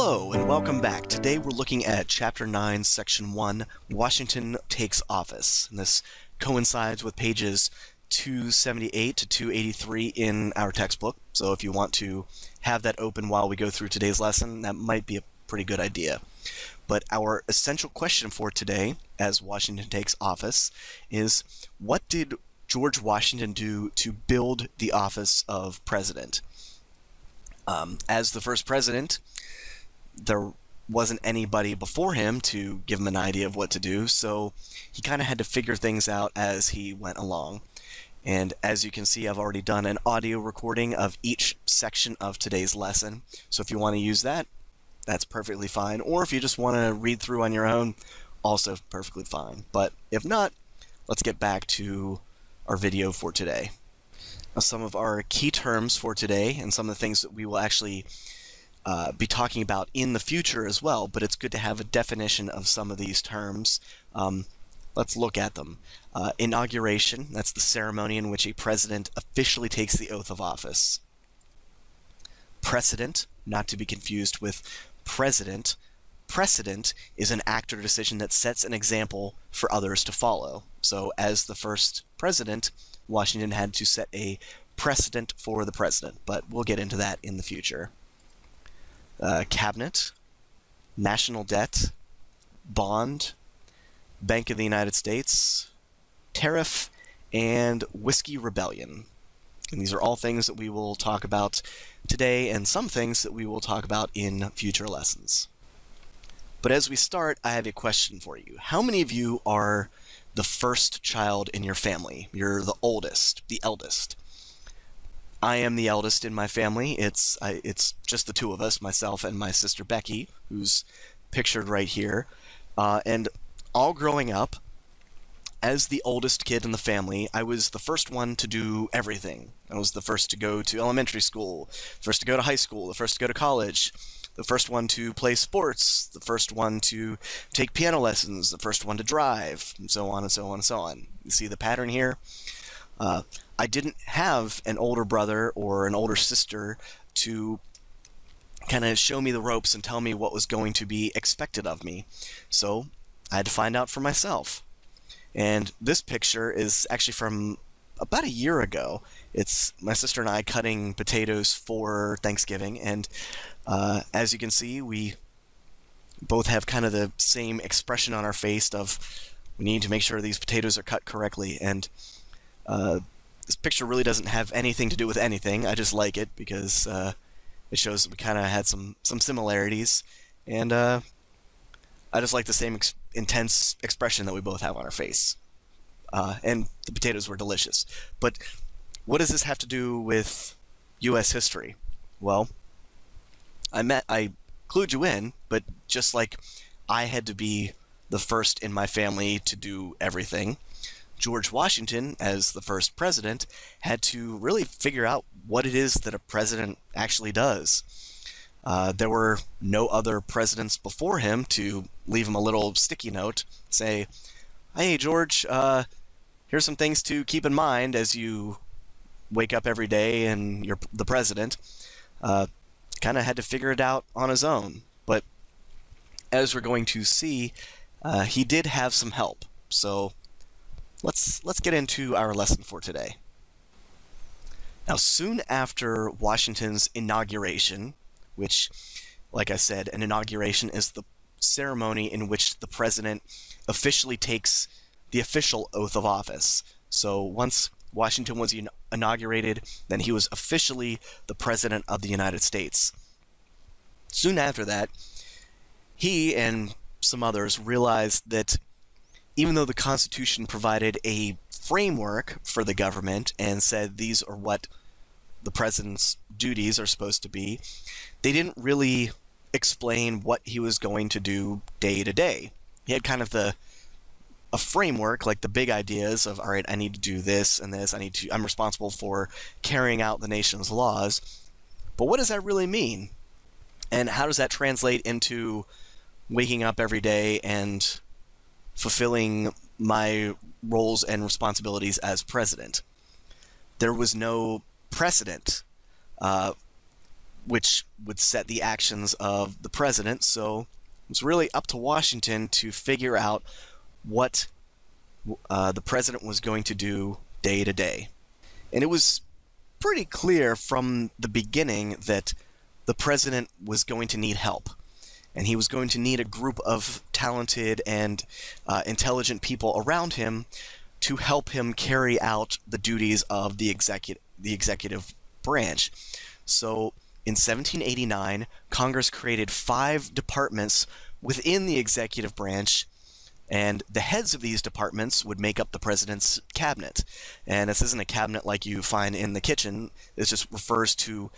Hello and welcome back. Today we're looking at Chapter 9, Section 1 Washington Takes Office. And this coincides with pages 278 to 283 in our textbook. So if you want to have that open while we go through today's lesson, that might be a pretty good idea. But our essential question for today, as Washington takes office, is what did George Washington do to build the office of president? Um, as the first president, there wasn't anybody before him to give him an idea of what to do, so he kind of had to figure things out as he went along. And as you can see, I've already done an audio recording of each section of today's lesson. So if you want to use that, that's perfectly fine. Or if you just want to read through on your own, also perfectly fine. But if not, let's get back to our video for today. Now, some of our key terms for today and some of the things that we will actually uh, be talking about in the future as well, but it's good to have a definition of some of these terms. Um, let's look at them. Uh, inauguration, that's the ceremony in which a president officially takes the oath of office. Precedent, not to be confused with president. Precedent is an act or decision that sets an example for others to follow. So, as the first president, Washington had to set a precedent for the president, but we'll get into that in the future. Uh, cabinet, national debt, bond, Bank of the United States, tariff, and whiskey rebellion. And these are all things that we will talk about today and some things that we will talk about in future lessons. But as we start, I have a question for you. How many of you are the first child in your family? You're the oldest, the eldest. I am the eldest in my family. It's I, it's just the two of us, myself and my sister Becky, who's pictured right here. Uh, and all growing up, as the oldest kid in the family, I was the first one to do everything. I was the first to go to elementary school, first to go to high school, the first to go to college, the first one to play sports, the first one to take piano lessons, the first one to drive, and so on and so on and so on. You see the pattern here? Uh, I didn't have an older brother or an older sister to kind of show me the ropes and tell me what was going to be expected of me. So I had to find out for myself. And this picture is actually from about a year ago. It's my sister and I cutting potatoes for Thanksgiving, and uh, as you can see, we both have kind of the same expression on our face of we need to make sure these potatoes are cut correctly. And uh, this picture really doesn't have anything to do with anything. I just like it because uh, it shows we kind of had some some similarities, and uh, I just like the same ex- intense expression that we both have on our face. Uh, and the potatoes were delicious. But what does this have to do with U.S. history? Well, I met I clued you in, but just like I had to be the first in my family to do everything, George Washington, as the first president, had to really figure out what it is that a president actually does. Uh, there were no other presidents before him to leave him a little sticky note, say, "Hey George, uh, here's some things to keep in mind as you wake up every day and you're the president." Uh, kind of had to figure it out on his own, but as we're going to see, uh, he did have some help. So let's let's get into our lesson for today. Now, soon after Washington's inauguration, which, like I said, an inauguration is the ceremony in which the president officially takes the official oath of office. So once Washington was inaugurated, then he was officially the president of the United States. Soon after that, he and some others realized that even though the Constitution provided a framework for the government and said these are what the president's duties are supposed to be, they didn't really explain what he was going to do day to day. He had kind of the a framework, like the big ideas of all right, I need to do this and this. I need to. I'm responsible for carrying out the nation's laws. But what does that really mean? And how does that translate into waking up every day and fulfilling my roles and responsibilities as president? There was no precedent uh, which would set the actions of the president. So it was really up to Washington to figure out what uh, the president was going to do day to day. And it was pretty clear from the beginning that the president was going to need help. And he was going to need a group of talented and uh, intelligent people around him to help him carry out the duties of the executive the executive branch. So in 1789, Congress created five departments within the executive branch and the heads of these departments would make up the president's cabinet. And this isn't a cabinet like you find in the kitchen, this just refers to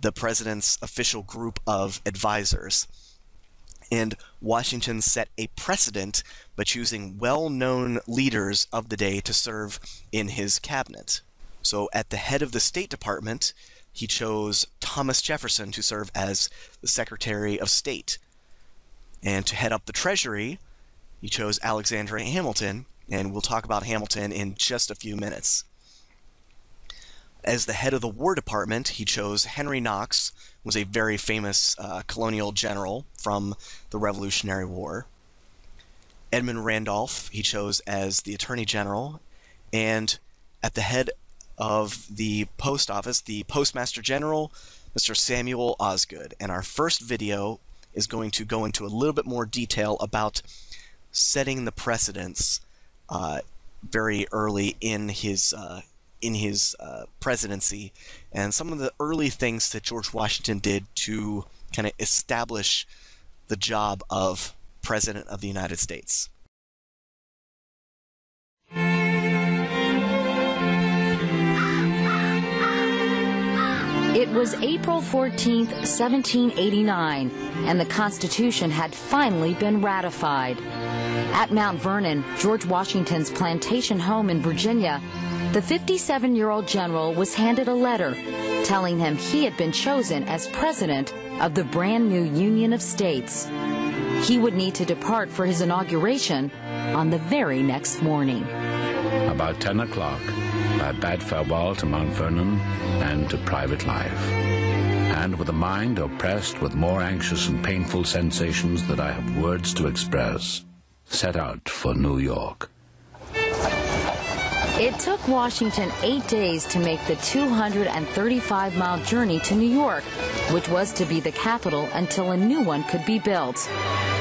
the president's official group of advisors. And Washington set a precedent by choosing well known leaders of the day to serve in his cabinet. So, at the head of the State Department, he chose Thomas Jefferson to serve as the Secretary of State. And to head up the Treasury, he chose Alexander Hamilton, and we'll talk about Hamilton in just a few minutes. As the head of the War Department, he chose Henry Knox, was a very famous uh, colonial general from the Revolutionary War. Edmund Randolph, he chose as the Attorney General, and at the head of the post office, the Postmaster General, Mr. Samuel Osgood. And our first video is going to go into a little bit more detail about setting the precedents uh, very early in his uh, in his uh, presidency, and some of the early things that George Washington did to kind of establish the job of President of the United States. It was April 14, 1789, and the Constitution had finally been ratified. At Mount Vernon, George Washington's plantation home in Virginia, the 57 year old general was handed a letter telling him he had been chosen as president of the brand new Union of States. He would need to depart for his inauguration on the very next morning. About 10 o'clock, I bade farewell to Mount Vernon and to private life. And with a mind oppressed with more anxious and painful sensations than I have words to express, set out for New York. It took Washington eight days to make the 235 mile journey to New York, which was to be the capital until a new one could be built.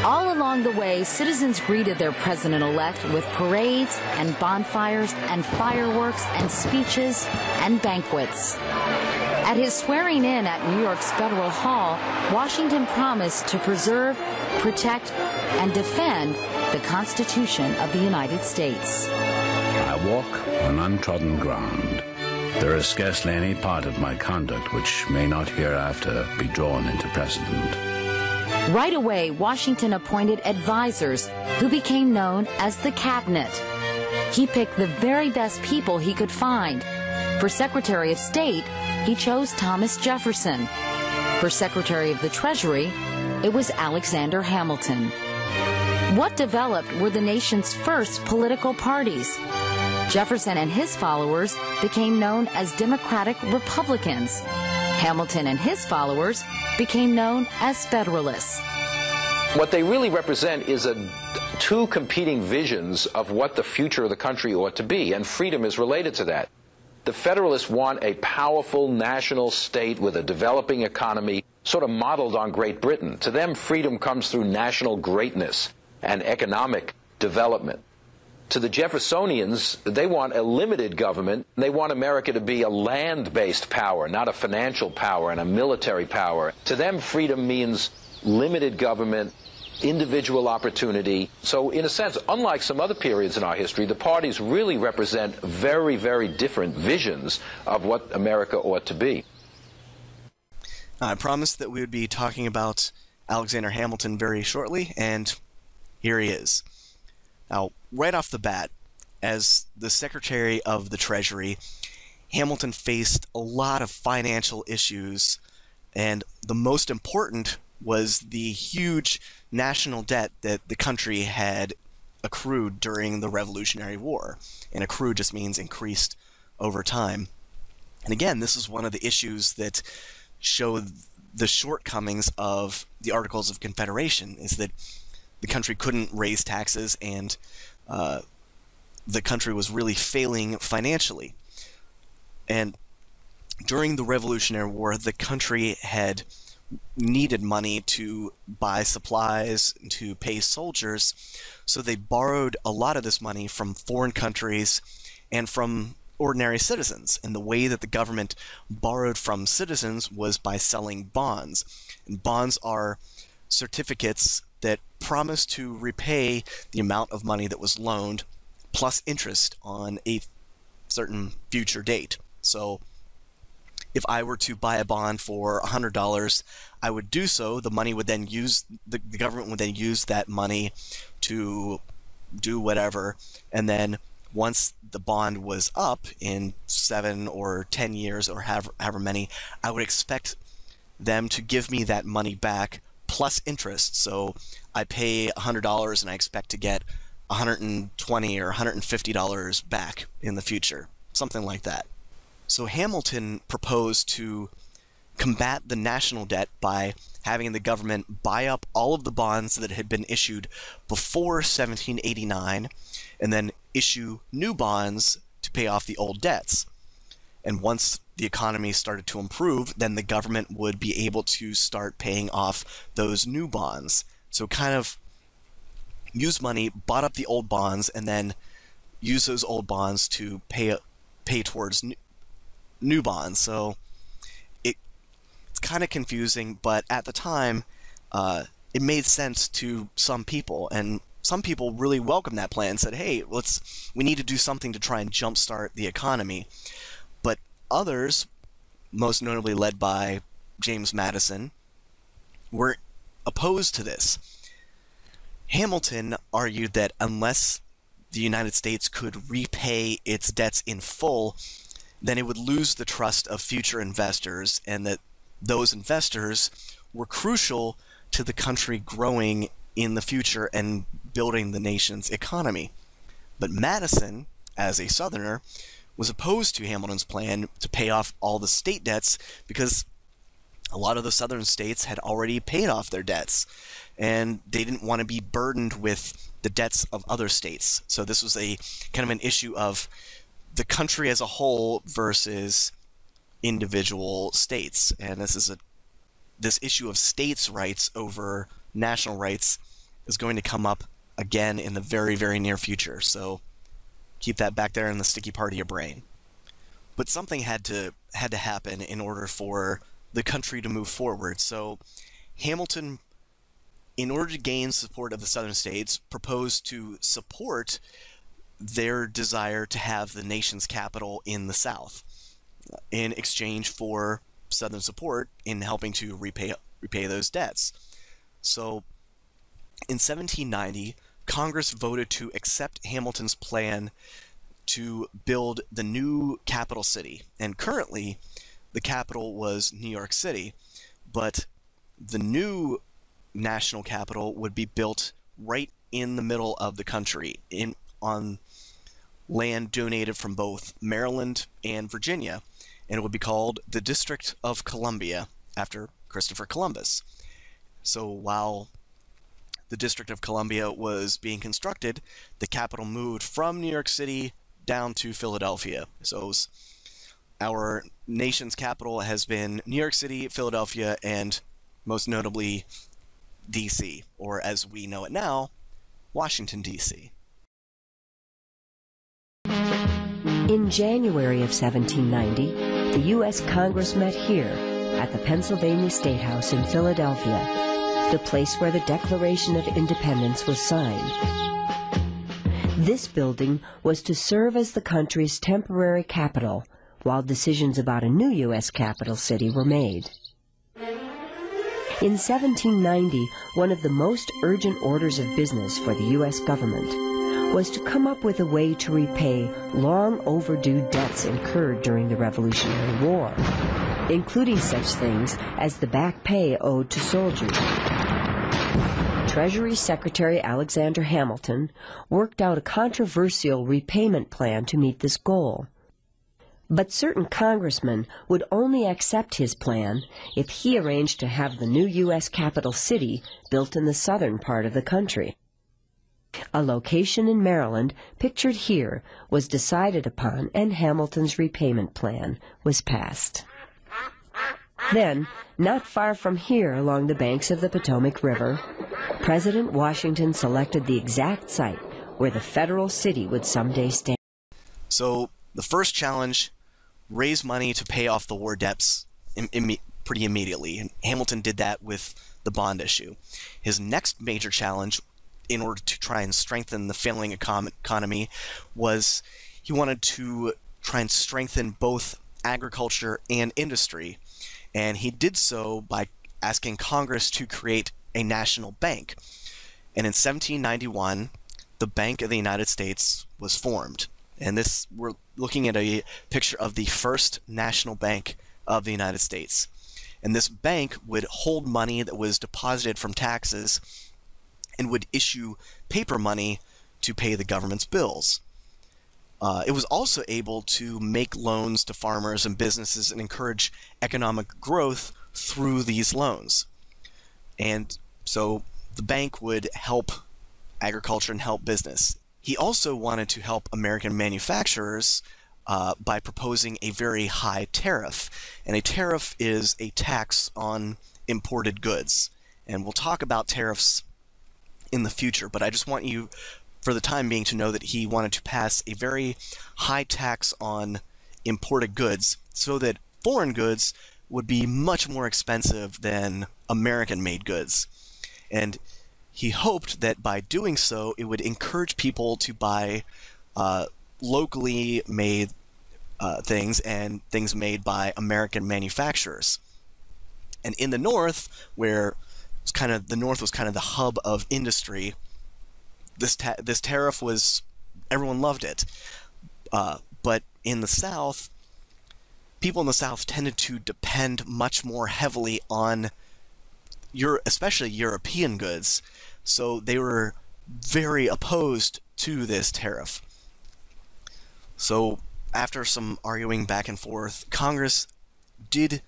All along the way, citizens greeted their president elect with parades and bonfires and fireworks and speeches and banquets. At his swearing in at New York's Federal Hall, Washington promised to preserve, protect, and defend the Constitution of the United States. I walk on untrodden ground. There is scarcely any part of my conduct which may not hereafter be drawn into precedent. Right away, Washington appointed advisors who became known as the Cabinet. He picked the very best people he could find. For Secretary of State, he chose Thomas Jefferson. For Secretary of the Treasury, it was Alexander Hamilton. What developed were the nation's first political parties. Jefferson and his followers became known as Democratic Republicans. Hamilton and his followers became known as Federalists. What they really represent is a two competing visions of what the future of the country ought to be, and freedom is related to that. The Federalists want a powerful national state with a developing economy, sort of modeled on Great Britain. To them, freedom comes through national greatness and economic development. To the Jeffersonians, they want a limited government. They want America to be a land based power, not a financial power and a military power. To them, freedom means limited government, individual opportunity. So, in a sense, unlike some other periods in our history, the parties really represent very, very different visions of what America ought to be. I promised that we would be talking about Alexander Hamilton very shortly, and here he is. Now, right off the bat, as the Secretary of the Treasury, Hamilton faced a lot of financial issues, and the most important was the huge national debt that the country had accrued during the Revolutionary War. And accrued just means increased over time. And again, this is one of the issues that showed the shortcomings of the Articles of Confederation is that the country couldn't raise taxes and uh, the country was really failing financially. And during the Revolutionary War, the country had needed money to buy supplies, to pay soldiers, so they borrowed a lot of this money from foreign countries and from ordinary citizens. And the way that the government borrowed from citizens was by selling bonds. And bonds are certificates that promise to repay the amount of money that was loaned plus interest on a certain future date. So if I were to buy a bond for $100, I would do so. The money would then use, the, the government would then use that money to do whatever. And then once the bond was up in seven or 10 years or however, however many, I would expect them to give me that money back plus interest. So I pay $100 and I expect to get 120 or $150 back in the future, something like that. So Hamilton proposed to combat the national debt by having the government buy up all of the bonds that had been issued before 1789 and then issue new bonds to pay off the old debts. And once the economy started to improve, then the government would be able to start paying off those new bonds. So kind of use money, bought up the old bonds, and then use those old bonds to pay pay towards new, new bonds. So it it's kind of confusing, but at the time, uh, it made sense to some people, and some people really welcomed that plan and said, "Hey, let's we need to do something to try and jumpstart the economy." Others, most notably led by James Madison, were opposed to this. Hamilton argued that unless the United States could repay its debts in full, then it would lose the trust of future investors, and that those investors were crucial to the country growing in the future and building the nation's economy. But Madison, as a Southerner, was opposed to Hamilton's plan to pay off all the state debts because a lot of the southern states had already paid off their debts and they didn't want to be burdened with the debts of other states. So this was a kind of an issue of the country as a whole versus individual states. And this is a this issue of states' rights over national rights is going to come up again in the very, very near future. So keep that back there in the sticky part of your brain. But something had to had to happen in order for the country to move forward. So Hamilton, in order to gain support of the southern states, proposed to support their desire to have the nation's capital in the South in exchange for Southern support in helping to repay repay those debts. So in 1790, Congress voted to accept Hamilton's plan to build the new capital city. And currently, the capital was New York City, but the new national capital would be built right in the middle of the country in on land donated from both Maryland and Virginia, and it would be called the District of Columbia after Christopher Columbus. So while the District of Columbia was being constructed, the capital moved from New York City down to Philadelphia. So was, our nation's capital has been New York City, Philadelphia, and most notably DC, or as we know it now, Washington, D.C. In January of 1790, the U.S. Congress met here at the Pennsylvania State House in Philadelphia, the place where the Declaration of Independence was signed. This building was to serve as the country's temporary capital while decisions about a new U.S. capital city were made. In 1790, one of the most urgent orders of business for the U.S. government was to come up with a way to repay long overdue debts incurred during the Revolutionary War, including such things as the back pay owed to soldiers. Treasury Secretary Alexander Hamilton worked out a controversial repayment plan to meet this goal. But certain congressmen would only accept his plan if he arranged to have the new U.S. capital city built in the southern part of the country. A location in Maryland, pictured here, was decided upon and Hamilton's repayment plan was passed. Then, not far from here along the banks of the Potomac River, President Washington selected the exact site where the federal city would someday stand. So, the first challenge raise money to pay off the war debts Im- Im- pretty immediately. And Hamilton did that with the bond issue. His next major challenge, in order to try and strengthen the failing econ- economy, was he wanted to try and strengthen both agriculture and industry. And he did so by asking Congress to create a national bank. And in 1791, the Bank of the United States was formed. And this, we're looking at a picture of the first national bank of the United States. And this bank would hold money that was deposited from taxes and would issue paper money to pay the government's bills. Uh, it was also able to make loans to farmers and businesses and encourage economic growth through these loans. And so the bank would help agriculture and help business. He also wanted to help American manufacturers uh, by proposing a very high tariff. And a tariff is a tax on imported goods. And we'll talk about tariffs in the future, but I just want you, for the time being, to know that he wanted to pass a very high tax on imported goods so that foreign goods would be much more expensive than American made goods. And he hoped that by doing so, it would encourage people to buy uh, locally made uh, things and things made by American manufacturers. And in the North, where kind of the North was kind of the hub of industry, this ta- this tariff was everyone loved it. Uh, but in the South, people in the South tended to depend much more heavily on Euro- especially European goods so they were very opposed to this tariff. So after some arguing back and forth, Congress did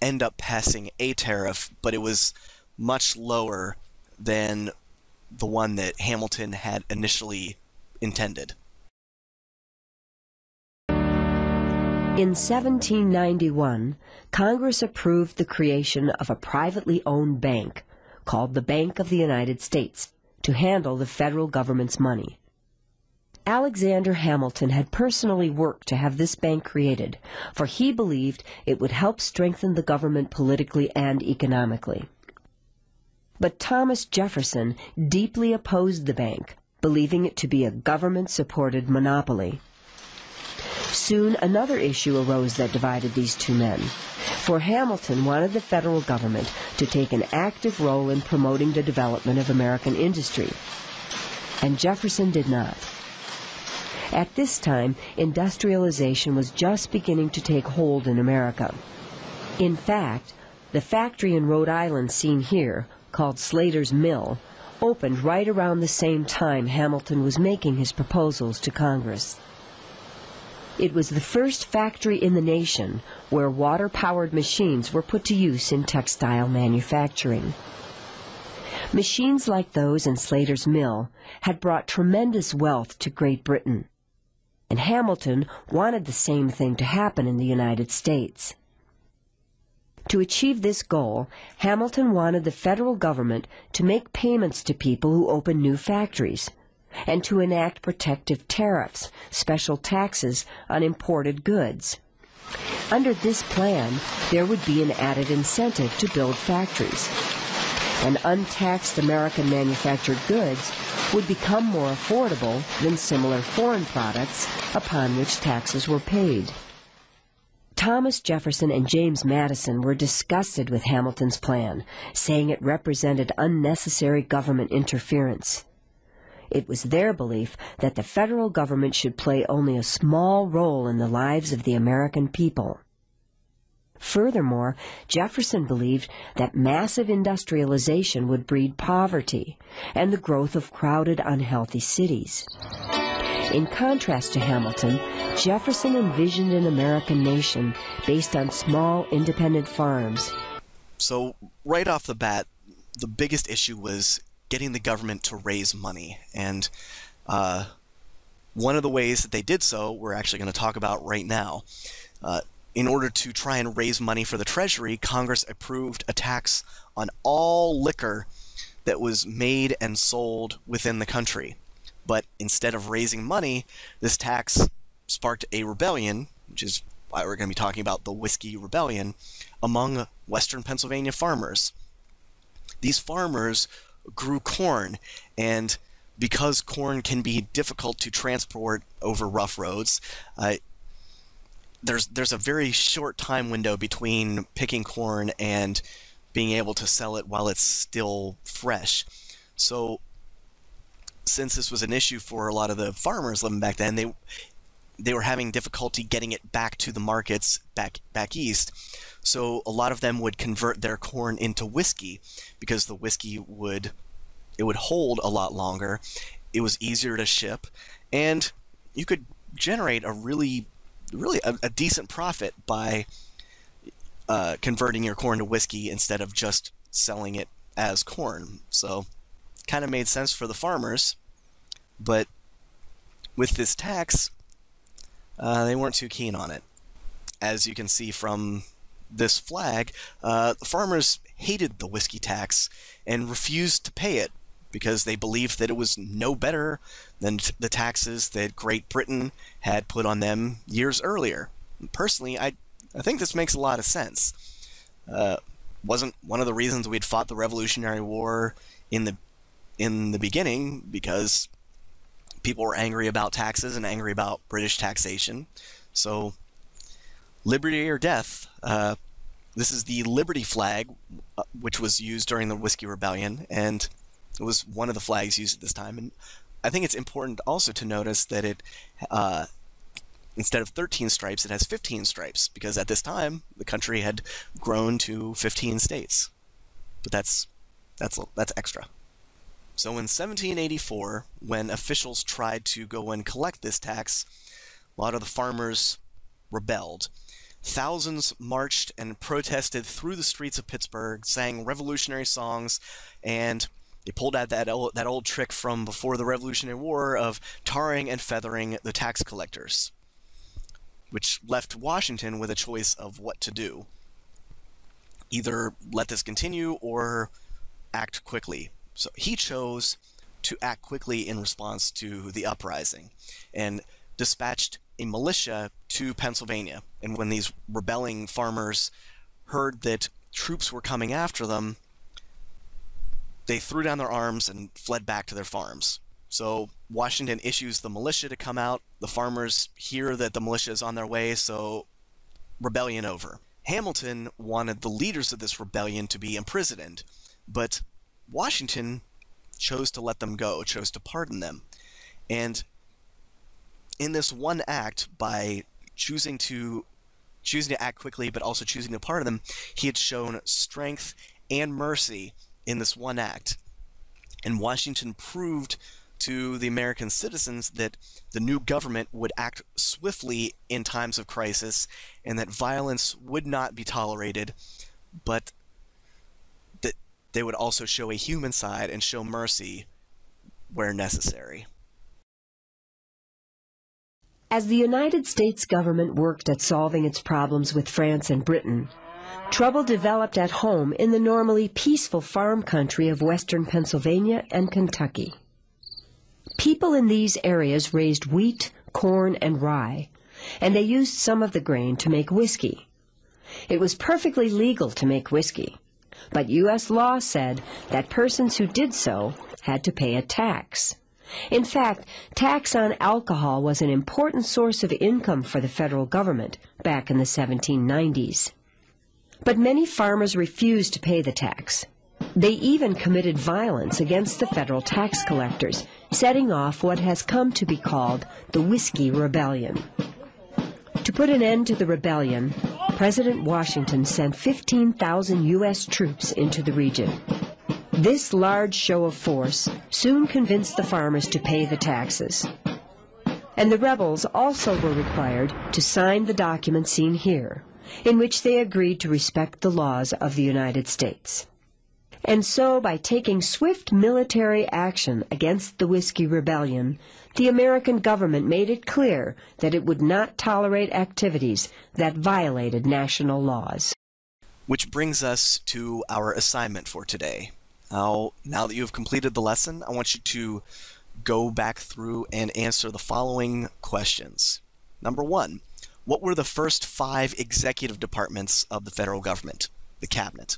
end up passing a tariff, but it was much lower than the one that Hamilton had initially intended. In 1791, Congress approved the creation of a privately owned bank called the Bank of the United States to handle the federal government's money. Alexander Hamilton had personally worked to have this bank created, for he believed it would help strengthen the government politically and economically. But Thomas Jefferson deeply opposed the bank, believing it to be a government supported monopoly. Soon another issue arose that divided these two men for Hamilton wanted the federal government to take an active role in promoting the development of American industry, and Jefferson did not. At this time, industrialization was just beginning to take hold in America. In fact, the factory in Rhode Island seen here, called Slater's Mill, opened right around the same time Hamilton was making his proposals to Congress. It was the first factory in the nation where water powered machines were put to use in textile manufacturing. Machines like those in Slater's mill had brought tremendous wealth to Great Britain, and Hamilton wanted the same thing to happen in the United States. To achieve this goal, Hamilton wanted the federal government to make payments to people who open new factories and to enact protective tariffs, special taxes on imported goods. Under this plan, there would be an added incentive to build factories. And untaxed American manufactured goods would become more affordable than similar foreign products upon which taxes were paid. Thomas Jefferson and James Madison were disgusted with Hamilton's plan, saying it represented unnecessary government interference. It was their belief that the federal government should play only a small role in the lives of the American people. Furthermore, Jefferson believed that massive industrialization would breed poverty and the growth of crowded, unhealthy cities. In contrast to Hamilton, Jefferson envisioned an American nation based on small independent farms. So, right off the bat, the biggest issue was getting the government to raise money. And uh, one of the ways that they did so, we're actually going to talk about right now. Uh, in order to try and raise money for the Treasury, Congress approved a tax on all liquor that was made and sold within the country. But instead of raising money, this tax sparked a rebellion, which is why we're going to be talking about the Whiskey Rebellion, among western Pennsylvania farmers. These farmers grew corn, and because corn can be difficult to transport over rough roads, uh, there's there's a very short time window between picking corn and being able to sell it while it's still fresh. So since this was an issue for a lot of the farmers living back then, they they were having difficulty getting it back to the markets back back east. So a lot of them would convert their corn into whiskey because the whiskey would it would hold a lot longer. It was easier to ship, and you could generate a really really a, a decent profit by uh, converting your corn to whiskey instead of just selling it as corn. So, kind of made sense for the farmers, but with this tax, uh, they weren't too keen on it. As you can see from this flag, uh, the farmers hated the whiskey tax and refused to pay it because they believed that it was no better than the taxes that Great Britain had put on them years earlier. Personally, I, I think this makes a lot of sense. Uh, wasn't one of the reasons we'd fought the Revolutionary War in the in the beginning because people were angry about taxes and angry about British taxation. So, liberty or death. Uh, this is the Liberty flag, uh, which was used during the Whiskey Rebellion, and it was one of the flags used at this time. And I think it's important also to notice that it, uh, instead of 13 stripes, it has 15 stripes because at this time the country had grown to 15 states. But that's that's that's extra. So in 1784, when officials tried to go and collect this tax, a lot of the farmers rebelled. Thousands marched and protested through the streets of Pittsburgh, sang revolutionary songs, and they pulled out that old, that old trick from before the Revolutionary War of tarring and feathering the tax collectors, which left Washington with a choice of what to do. Either let this continue or act quickly. So he chose to act quickly in response to the uprising and dispatched a militia to Pennsylvania. And when these rebelling farmers heard that troops were coming after them, they threw down their arms and fled back to their farms. So Washington issues the militia to come out. The farmers hear that the militia is on their way, so rebellion over. Hamilton wanted the leaders of this rebellion to be imprisoned, but Washington chose to let them go, chose to pardon them. And in this one act, by choosing to choosing to act quickly but also choosing to pardon them, he had shown strength and mercy in this one act. And Washington proved to the American citizens that the new government would act swiftly in times of crisis and that violence would not be tolerated, but they would also show a human side and show mercy where necessary. As the United States government worked at solving its problems with France and Britain, Trouble developed at home in the normally peaceful farm country of western Pennsylvania and Kentucky. People in these areas raised wheat, corn, and rye, and they used some of the grain to make whiskey. It was perfectly legal to make whiskey, but U.S. law said that persons who did so had to pay a tax. In fact, tax on alcohol was an important source of income for the federal government back in the 1790s. But many farmers refused to pay the tax. They even committed violence against the federal tax collectors, setting off what has come to be called the Whiskey Rebellion. To put an end to the rebellion, President Washington sent 15,000 U.S. troops into the region. This large show of force soon convinced the farmers to pay the taxes. and the rebels also were required to sign the document seen here, in which they agreed to respect the laws of the United States. And so, by taking swift military action against the Whiskey Rebellion, the American government made it clear that it would not tolerate activities that violated national laws. Which brings us to our assignment for today. Now, now that you have completed the lesson, I want you to go back through and answer the following questions. Number one, what were the first five executive departments of the federal government, the cabinet?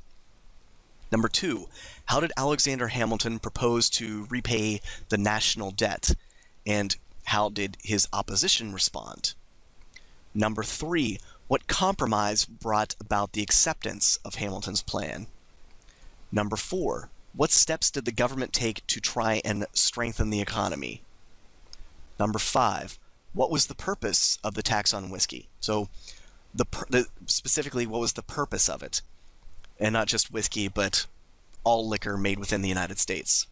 Number two, how did Alexander Hamilton propose to repay the national debt? And how did his opposition respond? Number three, what compromise brought about the acceptance of Hamilton's plan? Number four, what steps did the government take to try and strengthen the economy? Number five, what was the purpose of the tax on whiskey? So, the, the specifically, what was the purpose of it? And not just whiskey, but all liquor made within the United States.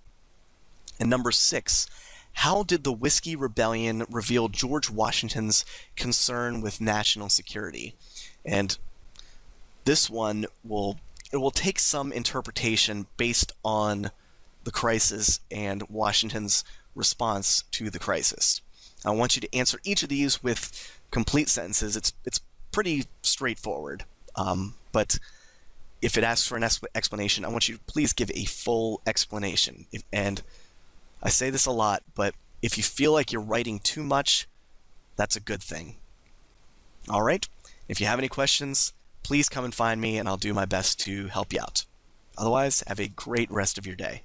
And number six, how did the Whiskey Rebellion reveal George Washington's concern with national security? And this one will it will take some interpretation based on the crisis and Washington's response to the crisis. I want you to answer each of these with complete sentences. It's it's pretty straightforward, um, but if it asks for an explanation, I want you to please give a full explanation. If, and I say this a lot, but if you feel like you're writing too much, that's a good thing. All right? If you have any questions, please come and find me, and I'll do my best to help you out. Otherwise, have a great rest of your day.